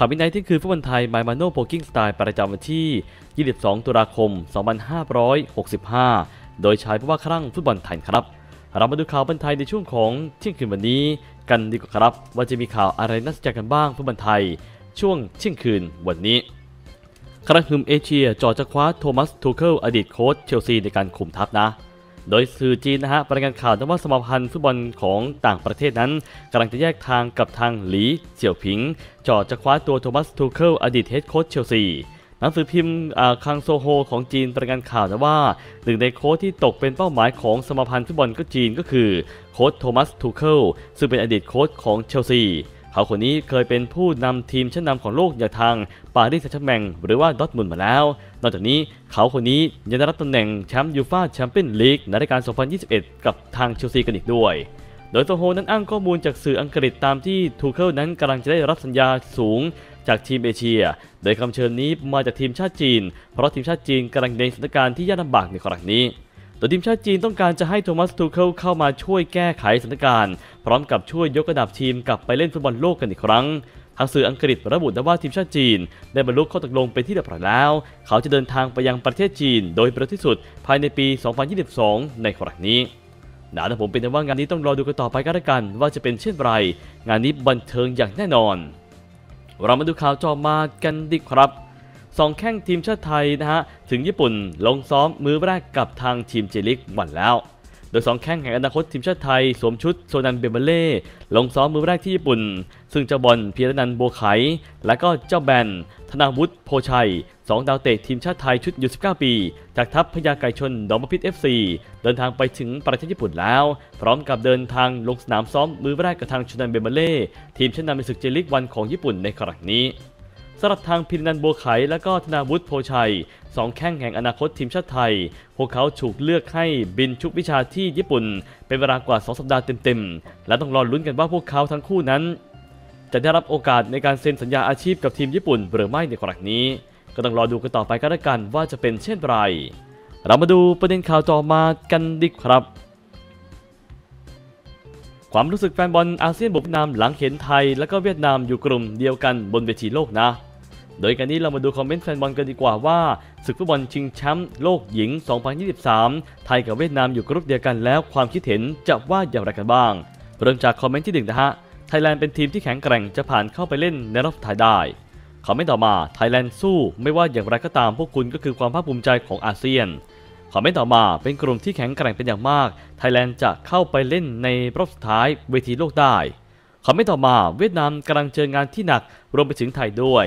ข่าววินัยที่คือฟุตบอลไทยไมมาโนโปกิ้งสไตล์ประจำวันที่ 22 ตุลาคม 2565 โดยใชายผู้ว่าครั่งฟุตบอลไทยครับ เรามาดูข่าวบอลไทยในช่วงของเที่ยงคืนวันนี้ กันดีกว่าครับ ว่าจะมีข่าวอะไรน่าสนใจกันบ้างฟุตบอลไทย ช่วงเที่ยงคืนวันนี้ครั้งฮึมเอเชียจอจะคว้าโทมัสทูเคิลอดีตโค้ชเชลซีในการคุมทัพนะ โดยสื่อจีนนะฮะรายงานข่าวว่าสมาพันธ์ฟุตบอลของต่างประเทศนั้นกำลังจะแยกทางกับทางหลีเสี่ยวผิงจ่อจะคว้าตัวโทมัสทูเคิลอดีต head coach เชลซีหนังสือพิมพ์คังโซโฮของจีนรายงานข่าวนะว่าหนึ่งในโค้ชที่ตกเป็นเป้าหมายของสมาพันธ์ฟุตบอลก็จีนก็คือโค้ชโทมัสทูเคิลซึ่งเป็นอดีตโค้ชของเชลซี เขาคนนี้เคยเป็นผู้นำทีมชั้นนำของโลกอย่างทางปารีสแซงต์แชร์แมงหรือว่าดอร์ทมุนด์มาแล้ว นอกจากนี้เขาคนนี้ยังได้รับตำแหน่งแชมป์ยูฟ่าแชมเปี้ยนลีกในรายการ 2021 กับทางเชลซีกันอีกด้วย โดยโซโฮนั้นอ้างข้อมูลจากสื่ออังกฤษตามที่ทูเคิลนั้นกำลังจะได้รับสัญญาสูงจากทีมเอเชีย โดยคำเชิญนี้มาจากทีมชาติจีน เพราะทีมชาติจีนกำลังในสถานการณ์ที่ยากลำบากในครั้งนี้ โดยทีมชาติจีนต้องการจะให้โทมัสทูเคิลเข้ามาช่วยแก้ไขสถานการณ์ พร้อมกับช่วยยกระดับทีมกลับไปเล่นฟุตบอลโลกกันอีกครั้งทางสื่ออังกฤษระบุว่าทีมชาติจีน ได้บรรลุข้อตกลงเป็นที่เรียบร้อยแล้ว เขาจะเดินทางไปยังประเทศจีน โดยประที่สุดภายในปี 2022 ในครั้งนี้นะแต่ผมเป็นแต่ว่างานนี้ต้องรอดูกันต่อไปกันละกัน ว่าจะเป็นเช่นไร งานนี้บันเทิงอย่างแน่นอน เรามาดูข่าวจอมากันดีครับ สองแข้งทีมชาติไทยนะฮะถึงญี่ปุ่นลงซ้อมมือแรกกับทางทีมเจลิกวันแล้ว โดยสองแข้งแห่งอนาคตทีมชาติไทยสวมชุดโซนันเบเบเล่ลงซ้อมมือแรกที่ญี่ปุ่น ซึ่งเจ้าบอลเพียรนันโบไข และก็เจ้าแบน ธนาวุฒิโพชัยสองดาวเตะทีมชาติไทยชุดยู19ปี จากทัพพยาไก่ชนดอมพิษ FC เดินทางไปถึงประเทศญี่ปุ่นแล้ว พร้อมกับเดินทางลงสนามซ้อมมือแรกกับทางชนันเบเบเล่ทีมชั้นนำในศึกเจลิกวันของญี่ปุ่นในครั้งนี้ สำหรับทางพินันโบไขและก็ธนาวุฒิโพชัยสองแข้งแห่งอนาคตทีมชาติไทย พวกเขาถูกเลือกให้บินชุกวิชาที่ญี่ปุ่น เป็นเวลากว่า 2 สัปดาห์เต็มๆ และต้องรอลุ้นกันว่าพวกเขาทั้งคู่นั้น จะได้รับโอกาสในการเซ็นสัญญาอาชีพกับทีมญี่ปุ่นหรือไม่ในครั้งนี้ ก็ต้องรอดูกันต่อไปกันละกันว่าจะเป็นเช่นไร เรามาดูประเด็นข่าวต่อมากันดีครับความรู้สึกแฟนบอลอาเซียนบุกถามหลังเห็นไทย และก็เวียดนามอยู่กลุ่มเดียวกันบนเวทีโลกนะ โดยการนี้เรามาดูคอมเมนต์แฟนบอลกันดีกว่าว่าศึกฟุตบอลชิงแชมป์โลกหญิง 2023 ไทยกับเวียดนามอยู่กรุ๊ปเดียวกันแล้วความคิดเห็นจะว่าอย่างไรกันบ้าง เริ่มจากคอมเมนต์ที่หนึ่งนะฮะไทยแลนด์เป็นทีมที่แข็งแกร่งจะผ่านเข้าไปเล่นในรอบสุดท้ายได้คอมเมนต์ต่อมาไทยแลนด์สู้ ไม่ว่าอย่างไรก็ตามพวกคุณก็คือความภาคภูมิใจของอาเซียนคอมเมนต์ต่อมาเป็นกลุ่มที่แข็งแกร่งเป็นอย่างมาก ไทยแลนด์จะเข้าไปเล่นในรอบสุดท้ายเวทีโลกได้คอมเมนต์ต่อมาเวียดนามกำลังเจองานที่หนักรวมไปถึงไทยด้วย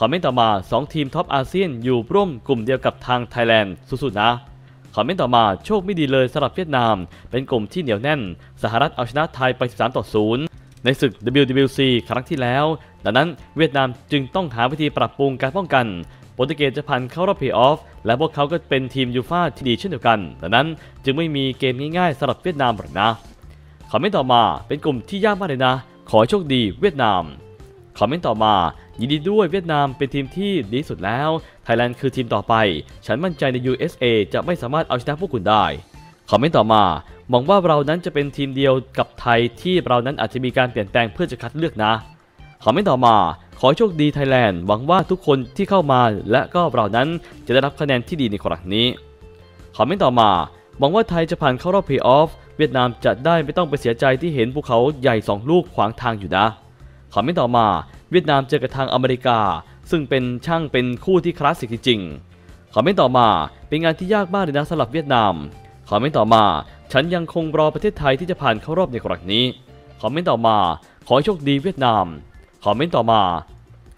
คอมเมนต์ต่อมา 2 ทีมท็อปอาเซียนอยู่ร่วมกลุ่มเดียวกับทางไทยแลนด์สุดๆนะคอมเมนต์ต่อมาโชคไม่ดีเลยสำหรับเวียดนาม เป็นกลุ่มที่เหนียวแน่น สหรัฐเอาชนะไทยไป 13 ต่อ 0 ในศึก WWC ครั้งที่แล้ว ดังนั้นเวียดนามจึงต้องหาวิธีปรับปรุงการป้องกันโปรตุเกสจะผ่านเข้ารอบเพย์ออฟและพวกเขาก็เป็นทีมยูฟ่าที่ดีเช่นเดียวกัน ดังนั้นจึงไม่มีเกมง่ายๆสำหรับเวียดนามหรอกนะคอมเมนต์ต่อมาเป็นกลุ่มที่ยากมากเลยนะ ขอโชคดีเวียดนาม คอมเมนต์ต่อมายินดีด้วยเวียดนามเป็นทีมที่ดีสุดแล้ว ไทยแลนด์คือทีมต่อไป ฉันมั่นใจใน USA จะไม่สามารถเอาชนะพวกคุณได้ คอมเมนต์ต่อมามองว่าเรานั้นจะเป็นทีมเดียวกับไทยที่เรานั้นอาจจะมีการเปลี่ยนแปลงเพื่อจะคัดเลือกนะ คอมเมนต์ต่อมา ขอโชคดีไทยแลนด์หวังว่าทุกคนที่เข้ามาและก็เรานั้นจะได้รับคะแนนที่ดีในครั้งนี้ คอมเมนต์ต่อมาหวังว่าไทยจะผ่านเข้ารอบเพย์ออฟเวียดนามจะได้ไม่ต้องไปเสียใจที่เห็นภูเขาใหญ่ 2 ลูกขวางทางอยู่นะ คอมเมนต์ต่อมาเวียดนามเจอกับทางอเมริกา ซึ่งเป็นช่างเป็นคู่ที่คลาสสิกจริงๆคอมเมนต์ต่อมาเป็นงานที่ยากมากเลยนะสำหรับเวียดนามคอมเมนต์ต่อมา ฉันยังคงรอประเทศไทยที่จะผ่านเข้ารอบในครั้งนี้คอมเมนต์ต่อมา ขอโชคดีเวียดนามคอมเมนต์ต่อมา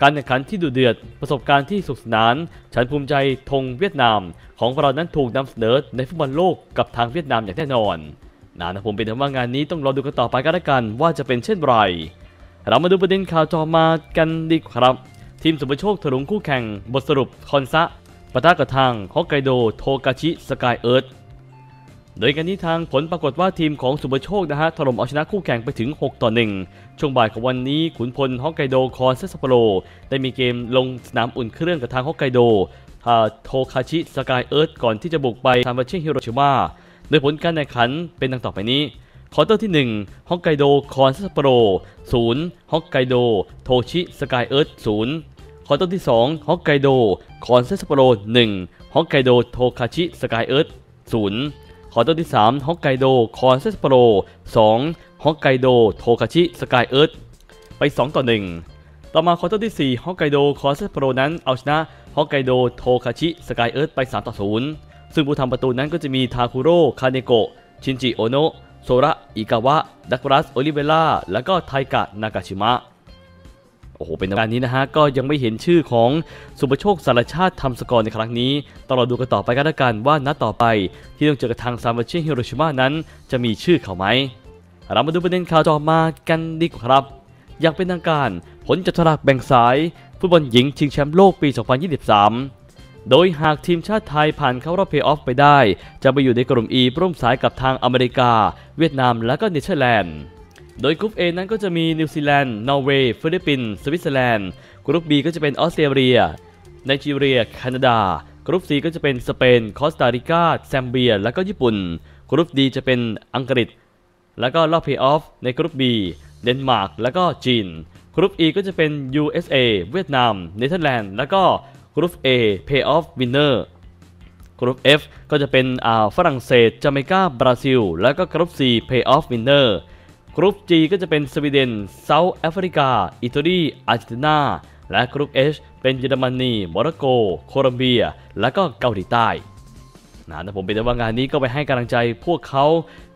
การแข่งขันที่ดุเดือด ประสบการณ์ที่สนุกสนาน ฉันภูมิใจธงเวียดนาม ของเรานั้นถูกนำเสนอในฟุตบอลโลกกับทางเวียดนามอย่างแน่นอนนะผมเป็นแต่ว่างานนี้ต้องรอดูกันต่อไปกันละกันว่าจะเป็นเช่นไร เรามาดูประเด็นข่าวต่อมากันดีครับ ทีมศุภโชคถลุงคู่แข่ง บทสรุปคอนซาปะทะกับทางฮอกไกโดโทคาชิสกายเอิร์ธโดยการนี้ทางผลปรากฏว่าทีมของศุภโชคนะฮะถล่มเอาชนะคู่แข่งไปถึง 6 ต่อ 1 ช่วงบ่ายของวันนี้ขุนพลฮอกไกโดคอนซาซัปโปโร ได้มีเกมลงสนามอุ่นเครื่องกับทางฮอกไกโดโทคาชิสกายเอิร์ธก่อนที่จะบุกไปซานเฟรชเชฮิโรชิมาโดยผลการแข่งขันเป็นดังต่อไปนี้ ควอเตอร์ที่1ฮอกไกโดคอนซาซัปโปโร0ฮอกไกโดโทคาชิสกายเอิร์ธ0ควอเตอร์ที่2ฮอกไกโดคอนซาซัปโปโร1ฮอกไกโดโทคาชิสกายเอิร์ธ0ควอเตอร์ที่3ฮอกไกโดคอนซาซัปโปโร2ฮอกไกโดโทคาชิสกายเอิร์ธไป 2 ต่อ 1 ต่อมาควอเตอร์ที่4ฮอกไกโดคอนซาซัปโปโรนั้นเอาชนะฮอกไกโดโทคาชิสกายเอิร์ธไป3ต่อ0ซึ่งผู้ทำประตูนั้นก็จะมีทาคุโร่คาเนโกะชินจิโอโนะ โซระอิกาวะ ดักลาส โอลิเวร่า แล้วก็ไทกะ นากาชิมะ โอ้โห เป็นการนี้นะฮะ ก็ยังไม่เห็นชื่อของศุภโชคสารชาติทำสกอร์ในครั้งนี้ต้องรอดูกันต่อไปกันละกันว่านัดต่อไป ที่ต้องเจอกับทางซานเฟรชเชฮิโรชิมะนั้น จะมีชื่อเขาไหม เรามาดูประเด็นข่าวต่อมากันดีกว่าครับ อย่างเป็นทางการ ผลจับฉลากแบ่งสาย ฟุตบอลหญิงชิงแชมป์โลกปี 2023 โดยหากทีมชาติไทยผ่านเข้ารอบเพลย์ออฟไปได้ จะไปอยู่ในกลุ่ม E ร่วมสายกับทางอเมริกา เวียดนาม และก็เนเธอร์แลนด์ โดยกลุ่ม A นั้นก็จะมีนิวซีแลนด์ นอร์เวย์ ฟิลิปปินส์ สวิตเซอร์แลนด์ กลุ่ม B ก็จะเป็นออสเตรเลีย ไนจีเรีย แคนาดา กลุ่ม C ก็จะเป็นสเปน คอสตาริกา แซมเบีย และก็ญี่ปุ่น กลุ่ม D จะเป็นอังกฤษ แล้วก็รอบเพลย์ออฟในกลุ่ม B เดนมาร์ก แล้วก็จีน กลุ่ม E ก็จะเป็น USA เวียดนาม เนเธอร์แลนด์ แล้วก็ กลุ่ม A Playoff Winner กลุ่ม F ก็จะเป็นอ่าฝรั่งเศสจาเมกาบราซิล แล้วก็กลุ่ม C Playoff Winner กลุ่ม G ก็จะเป็นสวีเดนเซาท์แอฟริกา อิตาลีอาร์เจนตินา และกลุ่ม H เป็นเยอรมนีโมร็อกโก โคลอมเบีย และก็เกาหลีใต้นะแต่ผมเป็นว่างานนี้ก็ไปให้กำลังใจพวกเขา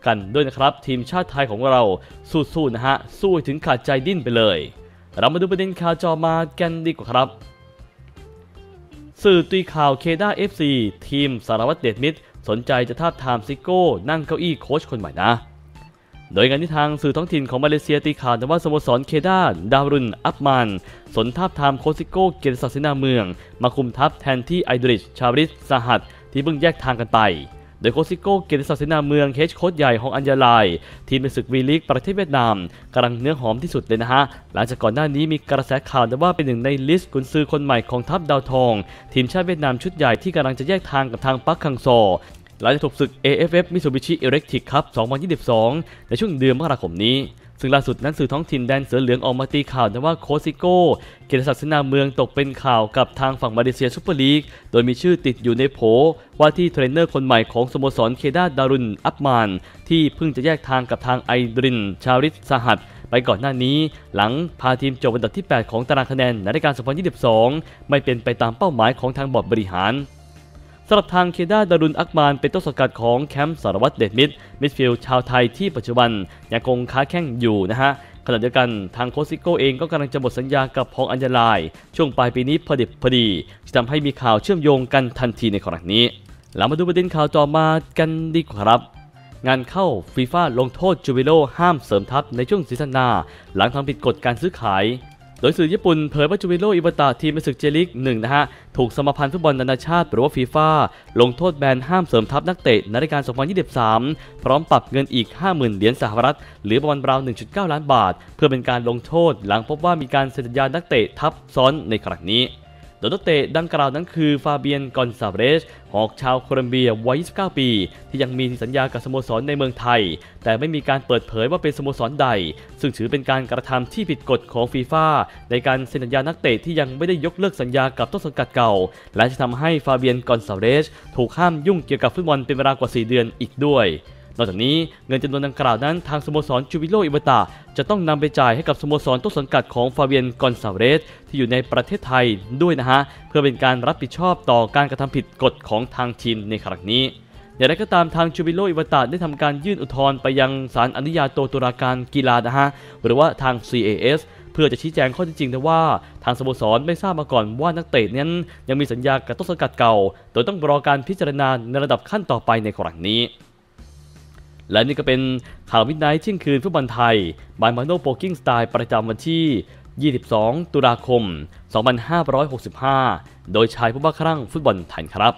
กันด้วยนะครับ ทีมชาติไทยของเราสู้ๆนะฮะ สู้ถึงขาดใจดิ้นไปเลย เรามาดูประเด็นข่าวจอมากันดีกว่าครับ สื่อตีข่าวเคด้า FC ทีมสารวัตรเดชมิตร สนใจจะทาบทามซิโก้ นั่งเก้าอี้โค้ชคนใหม่นะ โดยงานที่ทางสื่อท้องถิ่นของมาเลเซียตีข่าวว่าสโมสรเคด้าดาวรุนอัปมัน สนทาบทามโค้ชซิโก้เกียรติศักดิ์เสนาเมือง มาคุมทัพแทนที่ไอดิลชารินซาฮักที่เพิ่งแยกทางกันไป โดยโค้ชซิโก้เกียรติศักดิ์เสนาเมืองเฮดโค้ชใหญ่ของฮองอันห์ยาลาย ทีมในศึกวีลีกประเทศเวียดนามกำลังเนื้อหอมที่สุดเลยนะฮะ หลังจากก่อนหน้านี้มีกระแสข่าวว่าเป็นหนึ่งในลิสต์กุนซือคนใหม่ของทัพดาวทอง ทีมชาติเวียดนามชุดใหญ่ที่กำลังจะแยกทางกับทางปาร์คฮังซอหลังจากจบศึก AFF Mitsubishi Electric Cup 2022 ในช่วงเดือนมกราคมนี้ ซึ่งล่าสุดนั้นสื่อท้องถิ่นแดนเสือเหลืองออกมาตีข่าวนะว่าโค้ชซิโก้เกียรติศักดิ์เสนาเมืองตกเป็นข่าวกับทางฝั่งมาเลเซียซุปเปอร์ลีก โดยมีชื่อติดอยู่ในโผว่าที่เทรนเนอร์คนใหม่ของสโมสรเคดาห์ดารุลอามาน ที่เพิ่งจะแยกทางกับทางไอดิล ชารินซาฮักไปก่อนหน้านี้หลังพาทีมจบอันดับที่ 8 ของตารางคะแนนในรายการ 2022 ไม่เป็นไปตามเป้าหมายของทางบอร์ดบริหาร สำหรับทางเคดาห์ดารุลอามานเป็นต้นสังกัดของแคมป์สรรวัชญ์เดชมิตรมิดฟิลด์ชาวไทยที่ปัจจุบันยังคงค้าแข่งอยู่นะฮะขณะเดียวกันทางโค้ชซิโก้เองก็กำลังจะหมดสัญญากับฮองอันห์ยาลาย ช่วงปลายปีนี้พอดิบพอดีจะทำให้มีข่าวเชื่อมโยงกันทันทีในครั้งนี้เรามาดูประเด็นข่าวต่อมากันดีกว่าครับ งานเข้าฟีฟ่าลงโทษจูบิโลห้ามเสริมทัพในช่วงซีซั่นหน้า หลังทำผิดกฎการซื้อขาย โดยสื่อญี่ปุ่นเผยว่าจูบิโลอิวาตะทีมในศึกเจลีกหนึ่งนะฮะ ถูกสมาพันธ์ฟุตบอลนานาชาติหรือว่าฟีฟ่าลงโทษแบนห้ามเสริมทัพนักเตะในรายการ 2023 พร้อมปรับเงินอีก 50,000 เหรียญสหรัฐ หรือประมาณราว 1.9 ล้านบาท เพื่อเป็นการลงโทษหลังพบว่ามีการเซ็นสัญญานักเตะทับซ้อนในครั้งนี้ โดยนักเตะดังกล่าวนั้นคือฟาเบียนกอนซาเรสหอกชาวโคลอมเบียวัย 29 ปี ที่ยังมีสัญญากับสโมสรในเมืองไทย แต่ไม่มีการเปิดเผยว่าเป็นสโมสรใด ซึ่งถือเป็นการกระทำที่ผิดกฎของฟีฟ่าในการเซ็นสัญญานักเตะที่ยังไม่ได้ยกเลิกสัญญากับต้นสังกัดเก่า และจะทำให้ฟาเบียนกอนซาเรสถูกห้ามยุ่งเกี่ยวกับฟุตบอลเป็นเวลากว่า 4 เดือนอีกด้วย นอกจากนี้เงินจำนวนดังกล่าวนั้นทางสโมสรจูบิโลอิวาตะจะต้องนำไปจ่ายให้กับสโมสรต้นสังกัดของฟาเบียนกอนซาเรสที่อยู่ในประเทศไทยด้วยนะฮะ เพื่อเป็นการรับผิดชอบต่อการกระทำผิดกฎของทางทีมในครั้งนี้อย่างไรก็ตามทางจูบิโลอิวาตะได้ทำการยื่นอุทธรณ์ไปยังศาลอนุญาโตตุลาการกีฬานะฮะ หรือว่าทาง CAS เพื่อจะชี้แจงข้อเท็จจริงนะว่าทางสโมสรไม่ทราบมาก่อนว่านักเตะนั้นยังมีสัญญากับต้นสังกัดเก่า โดยต้องรอการพิจารณาในระดับขั้นต่อไปในครั้งนี้ และนี่ก็เป็นข่าว midnight เที่ยงคืนฟุตบอลไทย by มาโนโพลกิ้งสไตล์ประจำวันที่ 22 ตุลาคม 2565 โดยชายผู้บ้าคลั่งฟุตบอลไทยครับ